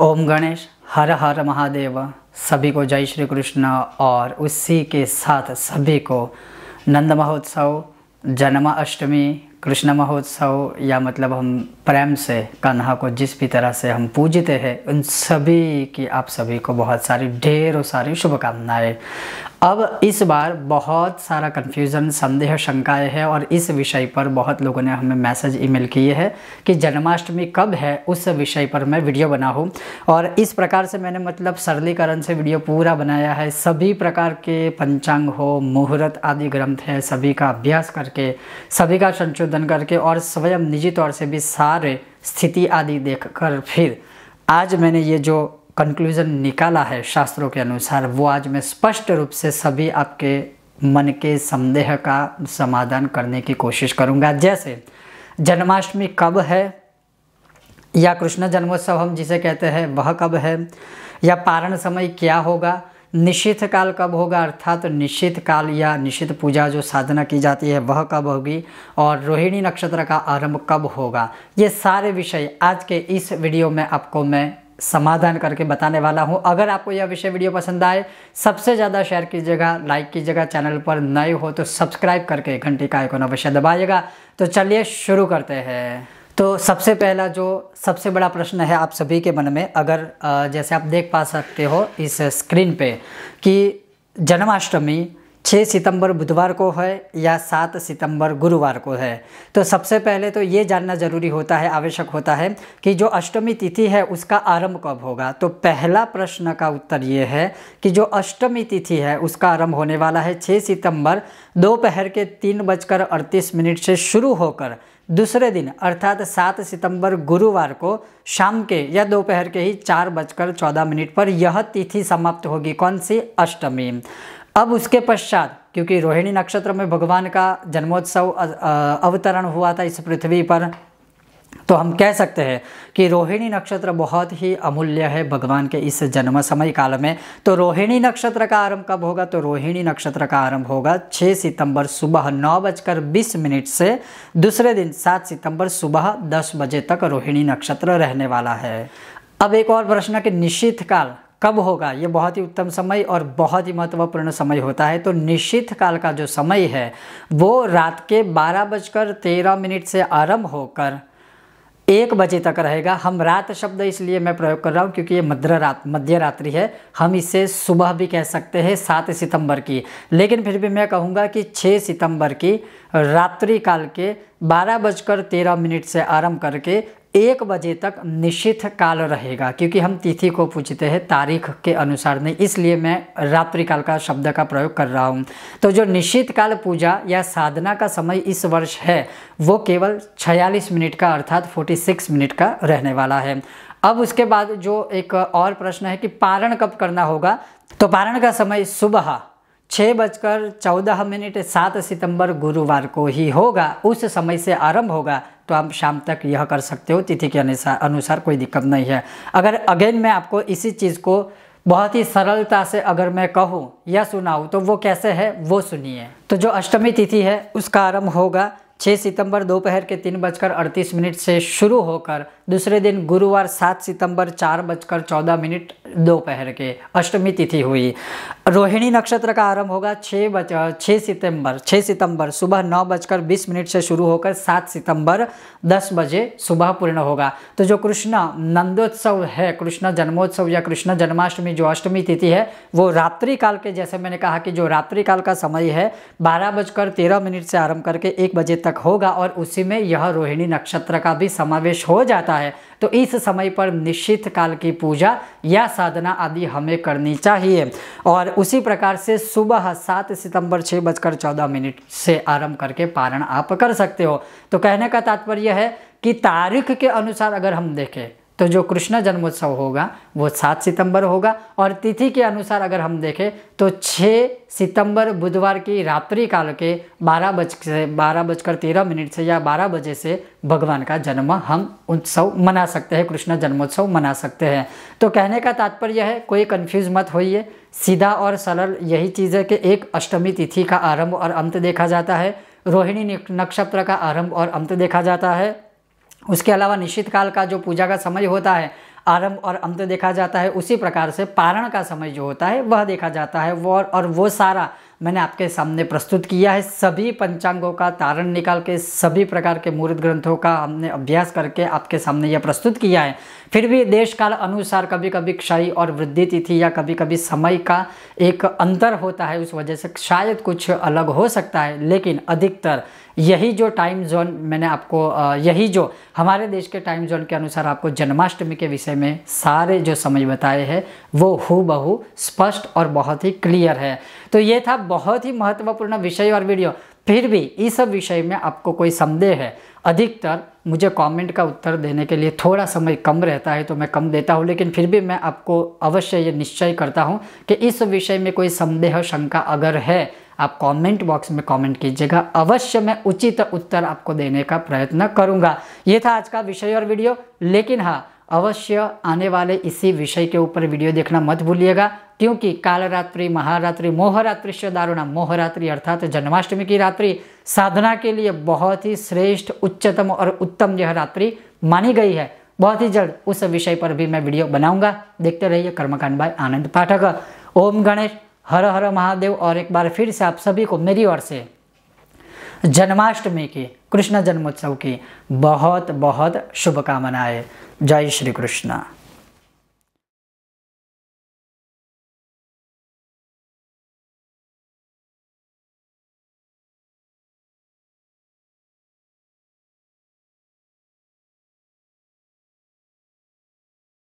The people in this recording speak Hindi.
ओम गणेश, हर हर महादेव, सभी को जय श्री कृष्ण और उसी के साथ सभी को नंद महोत्सव, जन्माष्टमी कृष्ण महोत्सव या मतलब हम प्रेम से, कन्हा को जिस भी तरह से हम पूजते हैं, उन सभी की आप सभी को बहुत सारी ढेरों सारी शुभकामनाएँ। अब इस बार बहुत सारा कन्फ्यूज़न संदेह, शंकाएँ हैं और इस विषय पर बहुत लोगों ने हमें मैसेज ईमेल किए हैं कि जन्माष्टमी कब है, उस विषय पर मैं वीडियो बना हूँ और इस प्रकार से मैंने मतलब सरलीकरण से वीडियो पूरा बनाया है। सभी प्रकार के पंचांग हो, मुहूर्त आदि ग्रंथ है, सभी का अभ्यास करके, सभी का संशोधन करके और स्वयं निजी तौर से भी सारे स्थिति आदि देख कर फिर आज मैंने ये जो कंक्लूज़न निकाला है शास्त्रों के अनुसार, वो आज मैं स्पष्ट रूप से सभी आपके मन के संदेह का समाधान करने की कोशिश करूँगा। जैसे, जन्माष्टमी कब है? या कृष्ण जन्मोत्सव हम जिसे कहते हैं, वह कब है? या पारण समय क्या होगा? निश्चित काल कब होगा? अर्थात तो निश्चित काल या निश्चित पूजा जो साधना की जाती है, वह कब होगी? और रोहिणी नक्षत्र का आरंभ कब होगा? ये सारे विषय आज के इस वीडियो में आपको मैं समाधान करके बताने वाला हूँ। अगर आपको यह विषय वीडियो पसंद आए, सबसे ज़्यादा शेयर कीजिएगा लाइक कीजिएगा चैनल पर नए हो तो सब्सक्राइब करके घंटी का आइकन अवश्य दबाइएगा। तो चलिए शुरू करते हैं। तो सबसे पहला जो सबसे बड़ा प्रश्न है आप सभी के मन में, अगर जैसे आप देख पा सकते हो इस स्क्रीन पे कि जन्माष्टमी 6 सितंबर बुधवार को है या सात सितंबर गुरुवार को है। तो सबसे पहले तो ये जानना ज़रूरी होता है, आवश्यक होता है कि जो अष्टमी तिथि है, उसका आरंभ कब होगा? तो पहला प्रश्न का उत्तर ये है कि जो अष्टमी तिथि है, उसका आरंभ होने वाला है छः सितंबर, दोपहर के तीन बजकर अड़तीस मिनट से शुरू होकर दूसरे दिन, अर्थात सात सितंबर गुरुवार को शाम के या दोपहर के ही चार बजकर चौदह मिनट पर यह तिथि समाप्त होगी कौन सी? अष्टमी। अब उसके पश्चात, क्योंकि रोहिणी नक्षत्र में भगवान का जन्मोत्सव अवतरण हुआ था इस पृथ्वी पर तो हम कह सकते हैं कि रोहिणी नक्षत्र बहुत ही अमूल्य है भगवान के इस जन्म समय काल में। तो रोहिणी नक्षत्र का आरंभ कब होगा? तो रोहिणी नक्षत्र का आरंभ होगा 6 सितंबर सुबह नौ बजकर बीस मिनट से, दूसरे दिन 7 सितंबर सुबह 10 बजे तक रोहिणी नक्षत्र रहने वाला है। अब एक और प्रश्न कि निश्चित काल कब होगा? ये बहुत ही उत्तम समय और बहुत ही महत्वपूर्ण समय होता है। तो निश्चित काल का जो समय है, वो रात के बारह बजकर तेरह मिनट से आरंभ होकर एक बजे तक रहेगा। हम रात शब्द इसलिए मैं प्रयोग कर रहा हूँ क्योंकि ये मध्य रात, मध्य रात्रि है। हम इसे सुबह भी कह सकते हैं, सात सितंबर की। लेकिन फिर भी मैं कहूँगा कि छः सितंबर की रात्रि काल के बारह बजकर तेरह मिनट से आरंभ करके एक बजे तक निश्चित काल रहेगा, क्योंकि हम तिथि को पूछते हैं, तारीख के अनुसार नहीं, इसलिए मैं रात्रि काल का शब्द का प्रयोग कर रहा हूँ। तो जो निश्चित काल पूजा या साधना का समय इस वर्ष है, वो केवल 46 मिनट का अर्थात 46 मिनट का रहने वाला है। अब उसके बाद जो एक और प्रश्न है कि पारण कब करना होगा तो पारण का समय सुबह छः बजकर चौदह मिनट सात सितंबर गुरुवार को ही होगा, उस समय से आरंभ होगा। तो आप शाम तक यह कर सकते हो, तिथि के अनुसार अनुसार कोई दिक्कत नहीं है। अगर अगेन मैं आपको इसी चीज़ को बहुत ही सरलता से अगर मैं कहूँ या सुनाऊँ तो वो कैसे है, वो सुनिए। तो जो अष्टमी तिथि है, उसका आरंभ होगा 6 सितंबर दोपहर के तीन बजकर अड़तीस मिनट से शुरू होकर दूसरे दिन गुरुवार 7 सितंबर चार बजकर चौदह मिनट दोपहर के अष्टमी तिथि हुई। रोहिणी नक्षत्र का आरंभ होगा छः बज छः सितंबर छः सितंबर सुबह नौ बजकर बीस मिनट से शुरू होकर सात सितंबर दस बजे सुबह पूर्ण होगा। तो जो कृष्ण नंदोत्सव है, कृष्ण जन्मोत्सव या कृष्ण जन्माष्टमी जो अष्टमी तिथि है, वो रात्रि काल के, जैसे मैंने कहा कि जो रात्रि काल का समय है, बारह बजकर तेरह मिनट से आरंभ करके एक बजे तक होगा और उसी में यह रोहिणी नक्षत्र का भी समावेश हो जाता है। तो इस समय पर निश्चित काल की पूजा या साधना आदि हमें करनी चाहिए। और उसी प्रकार से सुबह सात सितंबर छः बजकर चौदह मिनट से आरंभ करके पारण आप कर सकते हो। तो कहने का तात्पर्य है कि तारीख के अनुसार अगर हम देखें तो जो कृष्ण जन्मोत्सव होगा, वो सात सितंबर होगा। और तिथि के अनुसार अगर हम देखें तो छः सितंबर बुधवार की रात्रि काल के बारह बज से, बारह बजकर तेरह मिनट से या बारह बजे से भगवान का जन्म हम उत्सव मना सकते हैं, कृष्ण जन्मोत्सव मना सकते हैं। तो कहने का तात्पर्य है, कोई कन्फ्यूज़ मत होइए। सीधा और सरल यही चीज़ है कि एक अष्टमी तिथि का आरंभ और अंत देखा जाता है। रोहिणी नक्षत्र का आरंभ और अंत देखा जाता है। उसके अलावा निश्चित काल का जो पूजा का समय होता है, आरंभ और अंत देखा जाता है, उसी प्रकार से पारण का समय जो होता है, वह देखा जाता है। वो और वो सारा मैंने आपके सामने प्रस्तुत किया है। सभी पंचांगों का तारण निकाल के, सभी प्रकार के मूर्त ग्रंथों का हमने अभ्यास करके आपके सामने यह प्रस्तुत किया है। फिर भी देश काल अनुसार कभी कभी क्षय और वृद्धि तिथि या कभी कभी समय का एक अंतर होता है, उस वजह से शायद कुछ अलग हो सकता है, लेकिन अधिकतर यही जो टाइम जोन मैंने आपको यही जो हमारे देश के टाइम जोन के अनुसार आपको जन्माष्टमी के विषय में सारे जो समय बताए हैं, वो हु बहु स्पष्ट और बहुत ही क्लियर है। तो ये था बहुत ही महत्वपूर्ण विषय और वीडियो फिर भी इस विषय में आपको कोई संदेह है, अधिकतर मुझे कमेंट का उत्तर देने के लिए थोड़ा समय कम रहता है तो मैं कम देता हूँ, लेकिन फिर भी मैं आपको अवश्य ये निश्चय करता हूँ कि इस विषय में कोई संदेह, शंका अगर है आप कमेंट बॉक्स में कमेंट कीजिएगा। अवश्य मैं उचित उत्तर आपको देने का प्रयत्न करूँगा। ये था आज का विषय और वीडियो। लेकिन हाँ अवश्य आने वाले इसी विषय के ऊपर वीडियो देखना मत भूलिएगा, क्योंकि कालरात्रि, महारात्रि, मोहरात्रि से दारुणा मोहरात्रि अर्थात जन्माष्टमी की रात्रि साधना के लिए बहुत ही श्रेष्ठ, उच्चतम और उत्तम यह रात्रि मानी गई है। बहुत ही जल्द उस विषय पर भी मैं वीडियो बनाऊँगा। देखते रहिए कर्मकांड बाय आनंद पाठक। ओम गणेश। हर हर महादेव और एक बार फिर से आप सभी को मेरी ओर से जन्माष्टमी की, कृष्ण जन्मोत्सव की बहुत बहुत शुभकामनाएँ। जय श्री कृष्ण।